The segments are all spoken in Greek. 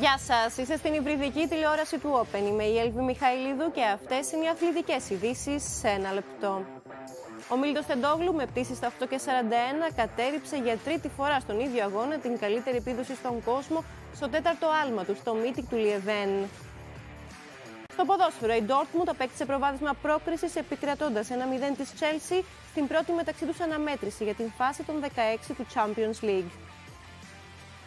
Γεια σας, είστε στην υβριδική τηλεόραση του Open. Είμαι η Έλβη Μιχαηλίδου και αυτές είναι οι αθλητικές ειδήσεις σε ένα λεπτό. Ο Μίλτος Τεντόγλου με πτήση στα 8 και 41 κατέριψε για τρίτη φορά στον ίδιο αγώνα την καλύτερη επίδοση στον κόσμο στο τέταρτο άλμα του, στο Μίτικ του Λιεβέν. Στο ποδόσφαιρο, η Dortmund απέκτησε προβάδισμα πρόκρισης επικρατώντας ένα 0 της Chelsea στην πρώτη μεταξύ τους αναμέτρηση για την φάση των 16 του Champions League.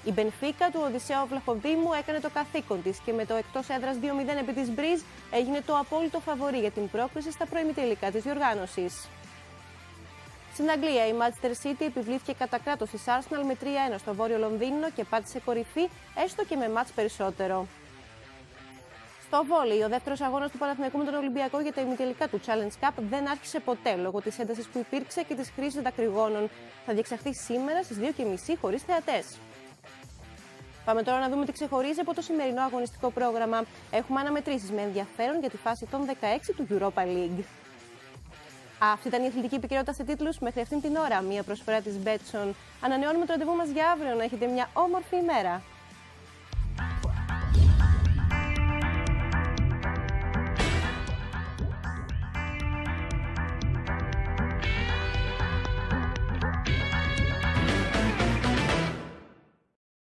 Η Μπενφίκα του Οδυσσέου Βλαχοδήμου έκανε το καθήκον της και με το εκτός έδρας 2-0 επί της Μπριζ έγινε το απόλυτο φαβορή για την πρόκριση στα προημιτελικά της διοργάνωσης. Στην Αγγλία, η Manchester City επιβλήθηκε κατά κράτος της Arsenal με 3-1 στο βόρειο Λονδίνο και πάτησε κορυφή έστω και με μάτς περισσότερο. Στο βόλι, ο δεύτερος αγώνας του Παναθηναϊκού με τον Ολυμπιακό για τα ημιτελικά του Challenge Cup δεν άρχισε ποτέ λόγω της έντασης που υπήρξε και της χρήσης δακρυγόνων. Θα διεξαχθεί σήμερα στις 2.30 χωρίς θεατές. Πάμε τώρα να δούμε τι ξεχωρίζει από το σημερινό αγωνιστικό πρόγραμμα. Έχουμε αναμετρήσεις με ενδιαφέρον για τη φάση των 16 του Europa League. Αυτή ήταν η αθλητική επικαιρότητα σε τίτλους μέχρι αυτήν την ώρα. Μία προσφορά της Betson. Ανανεώνουμε το ραντεβού μας για αύριο. Να έχετε μια όμορφη ημέρα.